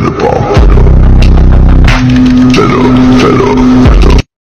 incredible.